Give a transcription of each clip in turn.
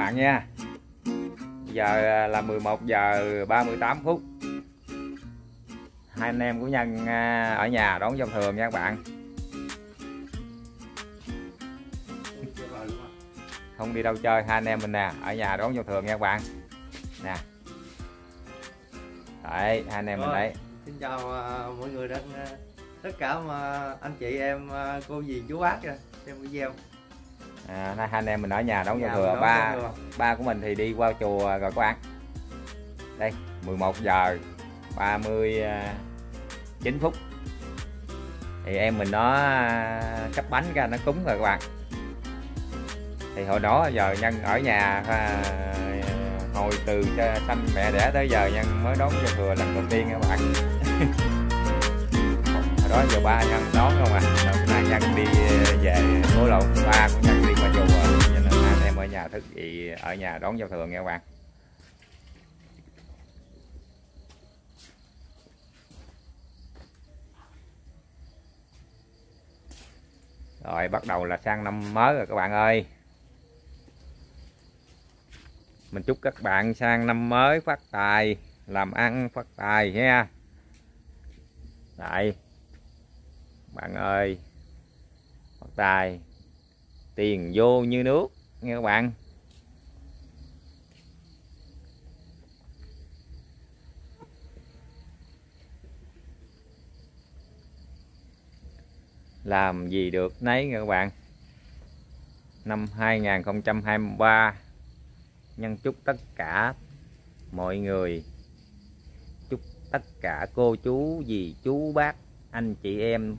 Bạn nha. Giờ à, là 11 giờ 38 phút. Hai anh em của Nhân à, ở nhà đón giao thường nha các bạn. Không đi đâu chơi, hai anh em mình nè Ở nhà đón giao thường nha các bạn. Nè. Đấy, hai anh em mình Rồi. đấy. Xin chào uh, mọi người đang tất cả mà anh chị em cô dì chú bác kìa xem video. À, nay hai anh em mình ở nhà đón giao thừa. ba ba của mình thì đi qua chùa rồi các bạn đây 11 giờ 39 phút. Thì em mình nó à, cắp bánh ra nó cúng rồi các bạn. Thì hồi đó giờ nhân ở nhà à, hồi từ sanh mẹ đẻ tới giờ nhân mới đón giao thừa lần đầu tiên các bạn. Hồi đó giờ ba nhân đón không à? Hôm nay nhân đi về cố lộn ba của nhân nhà thức gì ở nhà đón giao thừa nha các bạn? Rồi, bắt đầu là sang năm mới rồi các bạn ơi. Mình chúc các bạn sang năm mới phát tài, làm ăn phát tài nha. Đấy bạn ơi, phát tài, tiền vô như nước nghe các bạn. Làm gì được nấy nha các bạn. Năm 2023 nhân chúc tất cả mọi người, chúc tất cả cô chú dì chú bác, anh chị em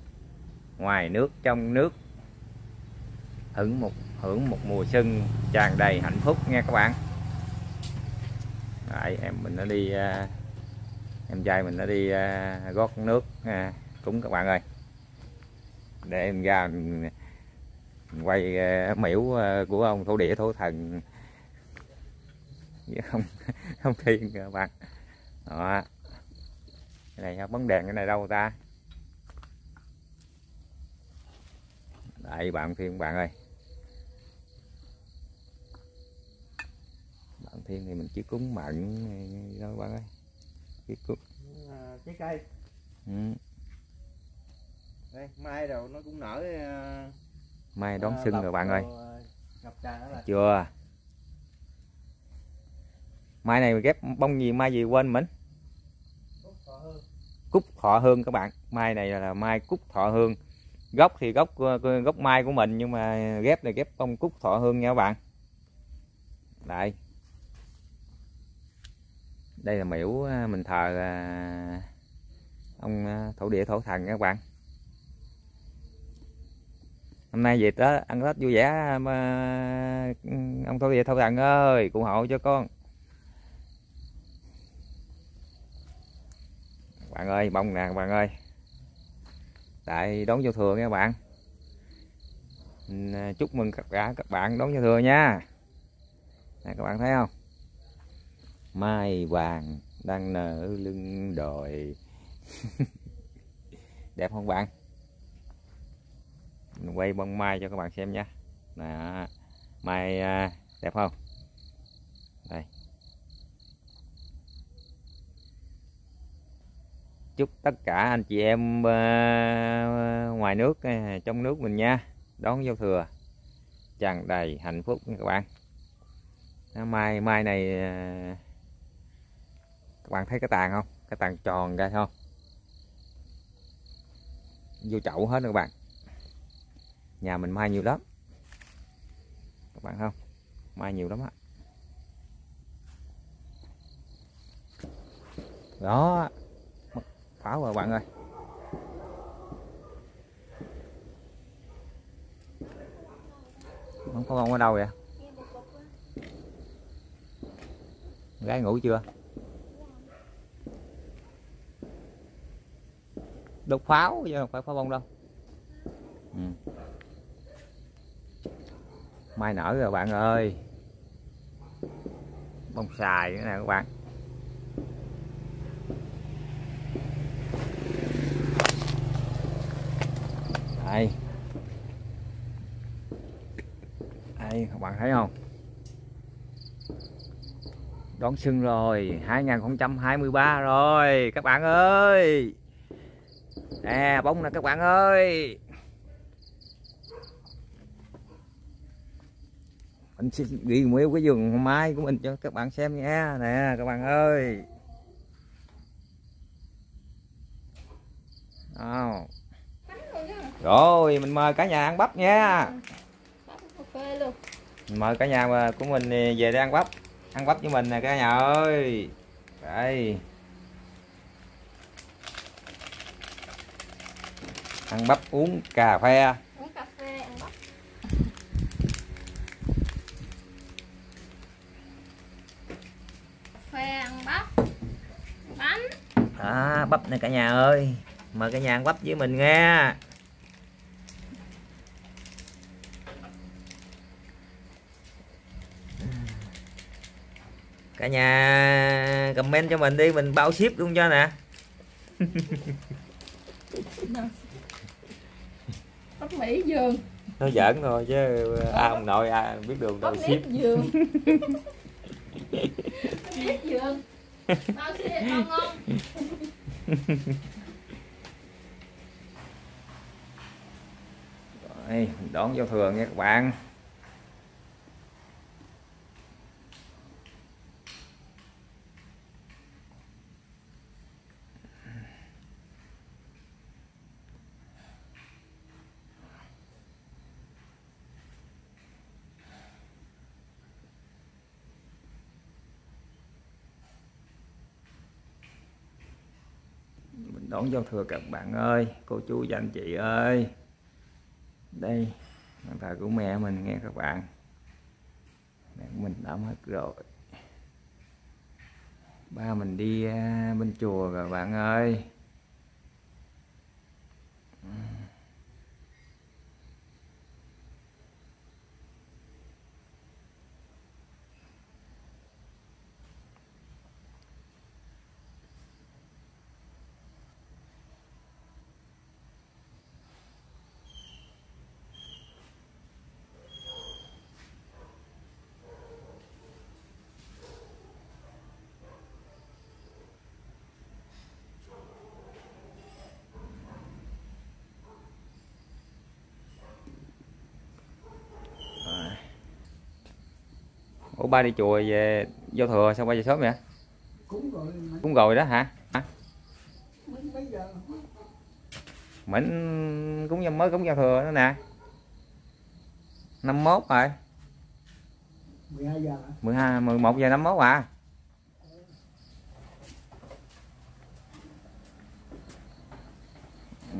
ngoài nước, trong nước hưởng một hưởng một mùa xuân tràn đầy hạnh phúc nha các bạn. Đấy, em mình nó đi à, em trai mình nó đi à, gót nước cũng cúng các bạn ơi. Để em ra mình, mình quay miễu của ông thổ địa thổ thần. Với không không thiên các bạn. Đó. Cái này bóng đèn cái này đâu ta? Đây bạn thiên bạn ơi. Bạn thiên thì mình chỉ cúng mận thôi bạn ơi. Chỉ cúng. À, trái cây. ừ. Đây, mai đầu nó cũng nở uh, mai đón xuân rồi bạn ơi. là. chưa. Mai này ghép bông gì mai gì quên mình? Cúc thọ hương. Các bạn. Mai này là mai cúc thọ hương. Gốc thì gốc gốc mai của mình nhưng mà ghép này ghép bông cúc thọ hương nha các bạn. Đây đây là miễu à, mình thờ à, ông à, thổ địa thổ thần các bạn. Hôm nay về tết, ăn tết vui vẻ, mà ừ, ông thổ địa thổ thần ơi cụ hộ cho con. Bạn ơi, bông nè, bạn ơi. Tại đón giao thừa nha bạn. Chúc mừng tất cả các bạn đón giao thừa nha. Nè, các bạn thấy không? Mai vàng đang nở lưng đồi. Đẹp không bạn? Mình quay bông mai cho các bạn xem nha nè, mai à, đẹp không? Đây. Chúc tất cả anh chị em à, ngoài nước à, trong nước mình nha. Đón giao thừa. Tràn đầy hạnh phúc nha các bạn. Mai mai này bạn thấy cái tàn không? Cái tàn tròn ra không? Vô chậu hết các bạn. Nhà mình mai nhiều lắm. Các bạn không? Mai nhiều lắm á. Đó. Pháo rồi bạn ơi. Không có con ở đâu vậy? Gái ngủ chưa? Đốt pháo chứ không phải pháo bông đâu. Ừ. mai nở rồi bạn ơi. Bông xài nữa nè các bạn. Đây. Đây các bạn thấy không? Đón xuân rồi 2023 rồi các bạn ơi nè, bóng nè các bạn ơi. Mình xin ghi nguyên cái vườn mai của mình cho các bạn xem nha. Nè, các bạn ơi. Nào. rồi, mình mời cả nhà ăn bắp nha. Mình mời cả nhà của mình về đây ăn bắp. Ăn bắp với mình nè, cả nhà ơi. Đây. Ăn bắp uống cà phê. Uống cà phê ăn bắp. Phê ăn bắp. Bánh. À, bắp này cả nhà ơi. Mời cả nhà ăn bắp với mình nghe. Cả nhà comment cho mình đi mình bao ship luôn cho nè mỹ giường. Nó giỡn thôi chứ ai ông nội ai biết đường đâu ship giường. Nếp giường. Bao bao ngon. Đây, đón giao thừa nha các bạn mình đón giao thừa các bạn ơi. Cô chú và anh chị ơi. Đây bàn thờ của mẹ mình nghe các bạn. Mẹ của mình đã mất rồi. Ba mình đi à, bên chùa rồi bạn ơi. Ủa ba đi chùa về giao thừa sao ba về sớm vậy? Cúng rồi cũng rồi đó hả? Hả? Mấy, mấy giờ mình cũng mới cũng giao thừa nữa nè. Năm mốt rồi. 12 giờ hả? 12 11 giờ 51 à?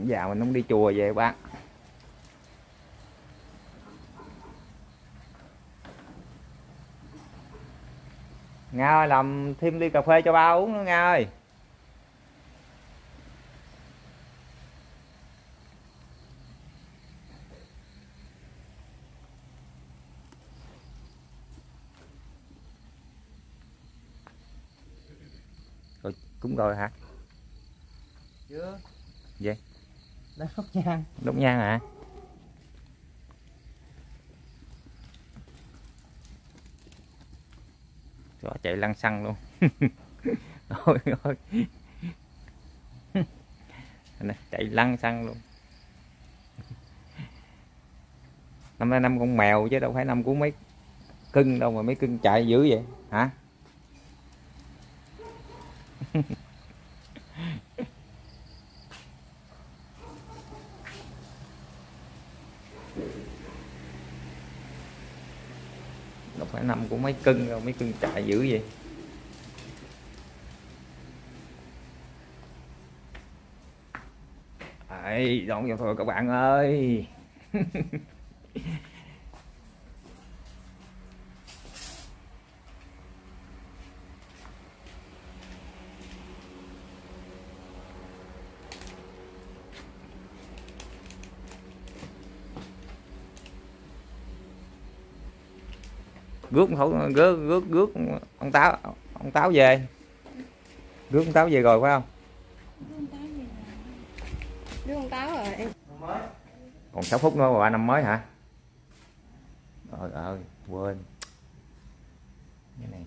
Dạ mình không đi chùa về ba Nga ơi làm thêm ly cà phê cho ba uống nữa Nga ơi. Rồi cũng rồi hả? Chưa. Đang khóc nhang Đốt nhang hả? Chó chạy lăn xăng luôn. Ôi ôi chạy lăn xăng luôn. Năm nay năm con mèo chứ đâu phải năm của mấy cưng đâu mà mấy cưng chạy dữ vậy. Hả? Đâu phải năm của mấy cân rồi mấy cân chạy dữ vậy. Ấy đón vào thôi các bạn ơi. rước thấu rước rước rước ông táo ông táo về. Rước ông táo về rồi phải không? Đứa con táo rồi. Mới còn 6 phút nữa mà ba năm mới hả? Trời ơi quên. Cái này.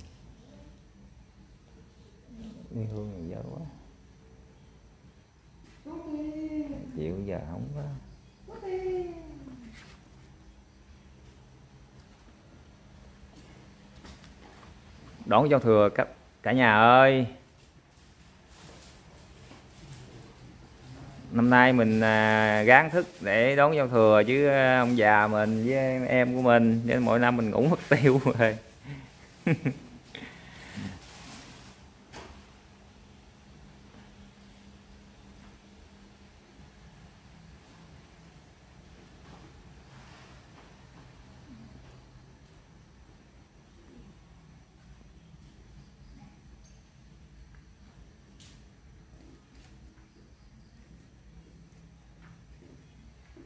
Đi hương này dở quá. Chịu giờ không có đón giao thừa các cả nhà ơi. Năm nay mình à, gán thức để đón giao thừa chứ à, ông già mình với em của mình nên mỗi năm mình ngủ mất tiêu rồi.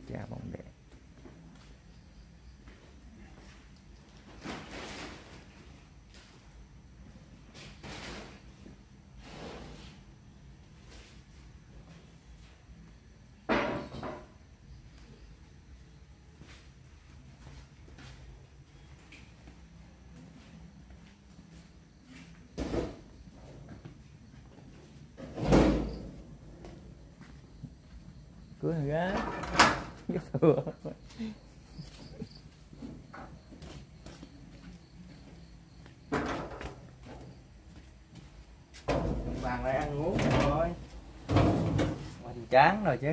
cha bóng đẻ. Cưới gái giao thừa vàng lại ăn uống rồi. Mình chán rồi chứ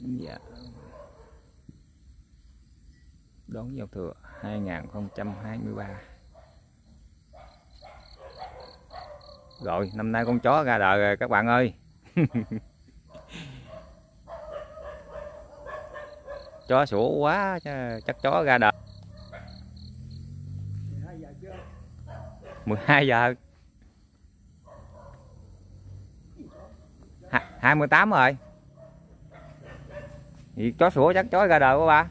dạ đón giao thừa 2023 rồi, năm nay con chó ra đời rồi, các bạn ơi. Chó sủa quá, chắc chó ra đời. 12 giờ. 28 rồi. Thì chó sủa chắc chó ra đời quá ba.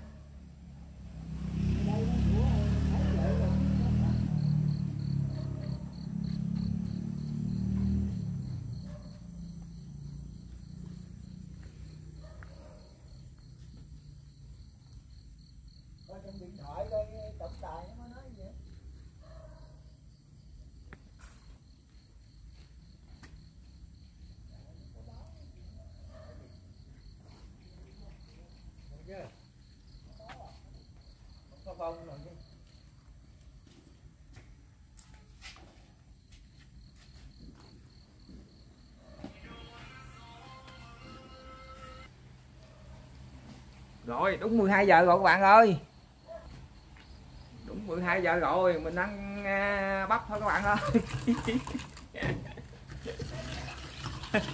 Rồi đúng 12 giờ rồi các bạn ơi. Đúng 12 giờ rồi Mình ăn uh, bắp thôi các bạn ơi.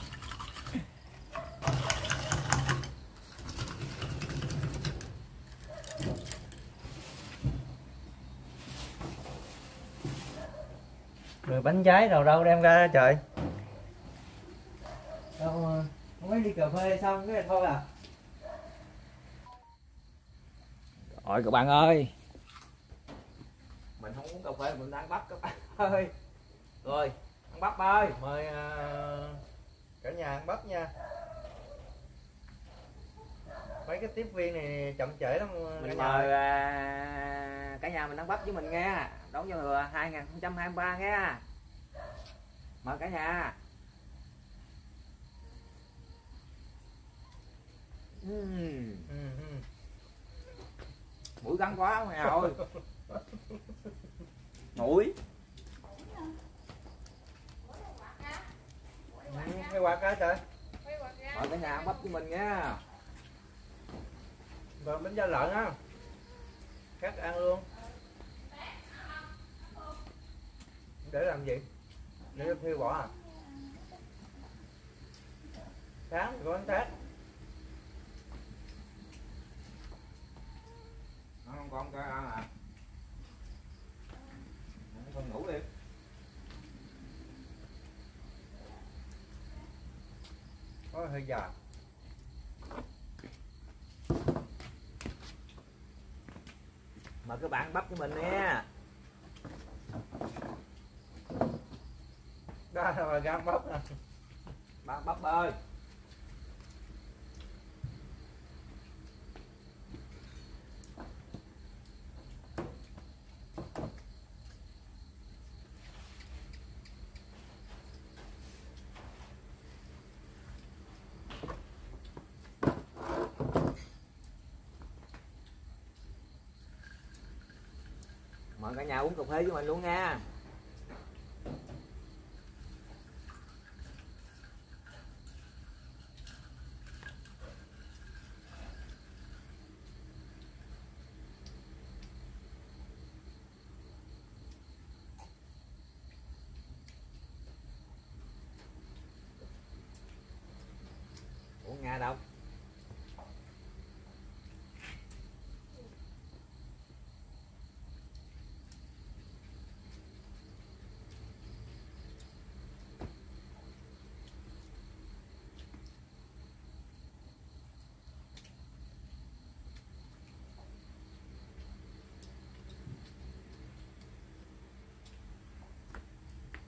Rồi bánh trái đâu đâu đem ra trời? Đâu mà mới đi cà phê xong cái thôi à? Rồi các bạn ơi. Mình không uống cà phê mình ăn bắp các bạn ơi. Rồi Ăn bắp ơi. Mời à, cả nhà ăn bắp nha. Mấy cái tiếp viên này chậm trễ lắm cả Mình mời à, cả nhà mình ăn bắp với mình nghe. Đón giao thừa 2023 nghe. Mời cả nhà. Ừ, ừ. Mũi cắn quá mày ơi mũi. Cái quạt á trời? Mời cả nhà ăn bắp với mình nha. Rồi bánh da lợn á. Cắt ăn luôn. Để làm gì? Để thiêu bỏ à? Tháng thì có bánh tét ăn không con cái ăn à con ngủ đi có hơi già mời các bạn bắp cho mình nè. Đó là gan bắp bạn bắp ơi cả nhà uống cà phê với mình luôn nha uống nga đâu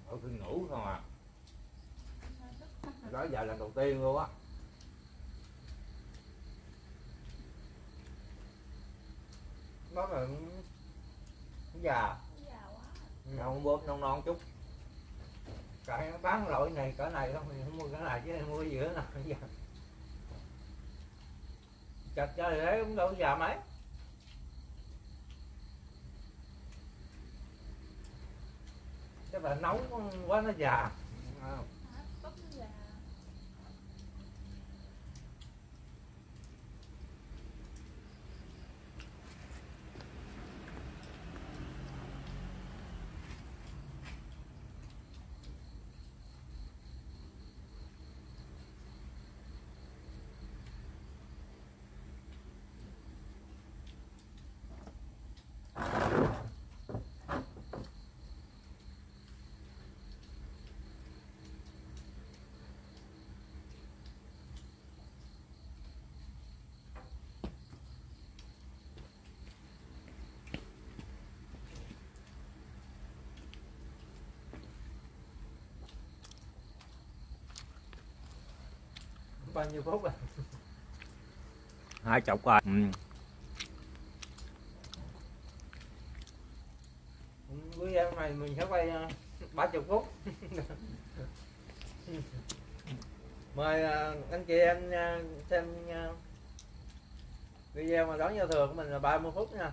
Ở khi ngủ không à đó giờ là đầu tiên luôn á nó là già Già quá. non non non chút cái nó bán loại này cỡ này không thì không mua cỡ này chứ mua cái giữa nào giờ chặt chơi đấy cũng đâu già mấy là nóng quá nó già à, Hả? Bắp nó già bao nhiêu phút rồi hai chục rồi ừ. bữa em này mình sẽ quay ờ, ba chục phút mời ờ, anh chị em xem video mà đón giao thừa của mình là 30 phút nha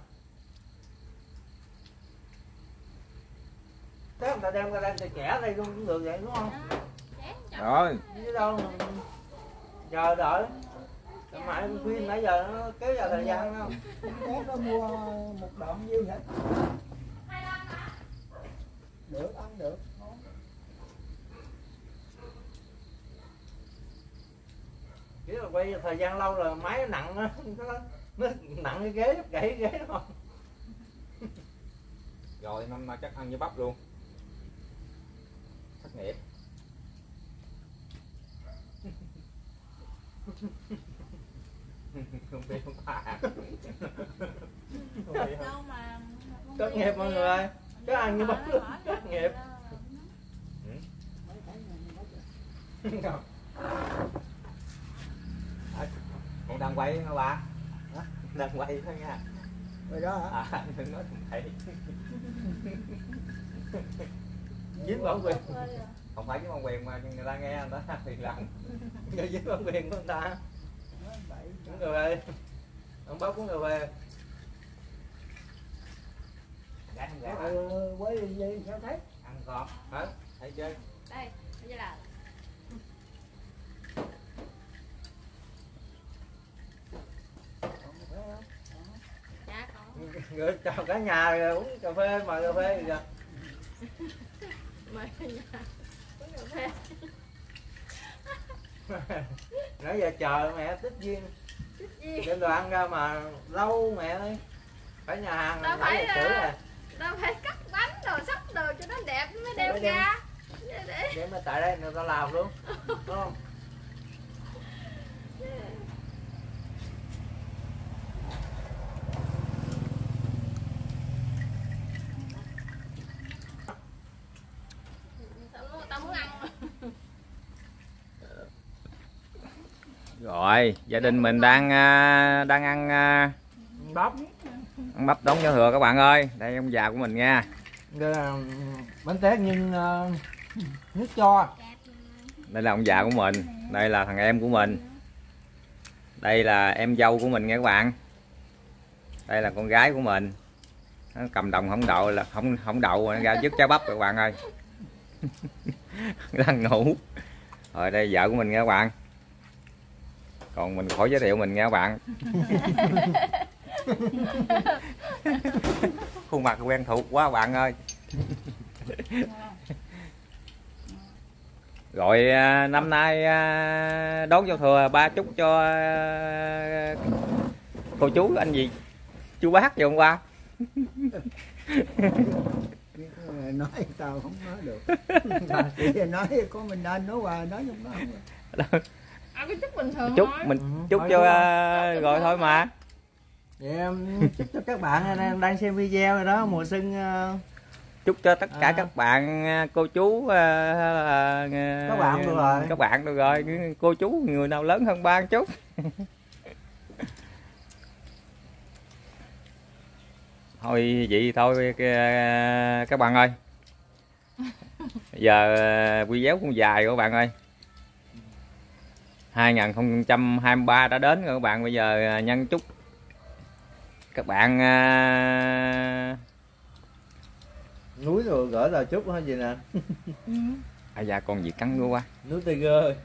thế người ta đem ra đây trẻ đây luôn cũng được vậy đúng không. Chén chậm. rồi chứ đâu mà chờ đợi mãi phim nãy giờ nó kéo dài thời gian không? Tết nó mua một đoạn nhiêu vậy? Được, ăn được. chỉ là quay thời gian lâu rồi máy nó nặng á, nó, nó nặng cái ghế gãy ghế không rồi năm nay chắc ăn với bắp luôn. Thất nghiệp không biết không à không biết không Đâu mà Tốt nghiệp mọi người ơi. Cái ăn như bắp luôn, tốt nghiệp. Được. con đang quay hả bà? Đang quay thôi nha. Rồi đó hả? à đừng nói thầy dính bản quyền. Không phải với con quyền mà người ta nghe người ta phiền lòng. Giờ dính bản quyền của người ta. Uống cà phê ông bác uống cà phê gái không gái Ừ, quay gì sao thấy? ăn con. Hả? Thấy chơi Đây, bây giờ là Còn phải không? dạ còn rồi chào cả nhà rồi uống cà phê mời cà phê rồi mời cả nhà. Uống cà phê. nãy giờ chờ mẹ tích duyên gì? đem đồ ăn ra mà lâu mẹ ơi phải nhà hàng Đâu phải, à, đâu phải cắt bánh đồ sắp đồ cho nó đẹp mới đeo ra. Để. Để mà tại đây người ta làm luôn đúng không tao muốn tao muốn ăn rồi gia đình mình đang à, đang ăn à, bắp. ăn bắp đón giao thừa các bạn ơi. Đây ông già của mình nha. Đây là bánh tét nhưng ờ, nước cho. Đây là ông già của mình. Đây là thằng em của mình. Đây là em dâu của mình nha các bạn. Đây là con gái của mình. Nó cầm đồng không đậu là không không đậu nó ra dứt trái bắp các bạn ơi. Đang ngủ. Rồi đây vợ của mình nha các bạn còn mình khỏi giới thiệu mình nha các bạn. Khuôn mặt quen thuộc quá các bạn ơi. Rồi à, năm nay à, đón giao thừa ba chúc cho à, cô chú anh gì? Chú bác gì hôm qua? Nói tao không nói được. Nói có mình anh nói hoài nói không nói cái chút bình thường chúc thôi. mình Ừ, chúc thôi cho chú à, rồi thôi mà. Vậy em chúc cho các bạn đang, đang xem video rồi đó mùa xuân ờ, chúc cho tất cả À. các bạn à, cô chú à, à, Các bạn được rồi. các bạn được rồi. Cô chú người nào lớn hơn ba chút. Thôi vậy thôi các bạn ơi. Giờ video cũng dài rồi các bạn ơi 2023 đã đến rồi các bạn. Bây giờ à, nhân chúc các bạn à, núi rồi gỡ là chút hay gì nè? À da con gì cắn vô quá. Núi tiger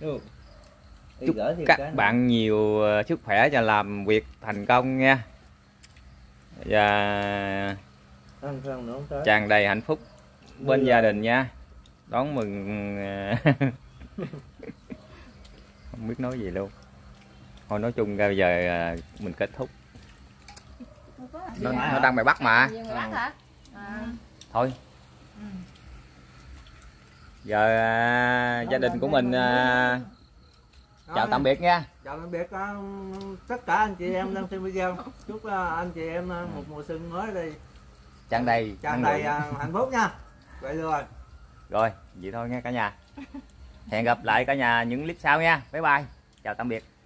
chúc các cái nữa. bạn nhiều ờ, sức khỏe và làm việc thành công nha. Và nữa tới. tràn đầy hạnh phúc bên gia đình nha. Đón mừng ờ, không biết nói gì luôn. Thôi nói chung ra bây giờ ờ, mình kết thúc. Nó, nó đang bài bắt mà. Hả? À. thôi. Giờ ờ, gia đình của mình ờ, chào tạm biệt nha. Chào tạm biệt ờ, tất cả anh chị em đang xem video. Chúc anh chị em một mùa xuân mới đi tràn đầy tràn đầy hạnh phúc nha. Vậy rồi rồi vậy thôi nha cả nhà hẹn gặp lại cả nhà những clip sau nha. Bye bye. Chào tạm biệt.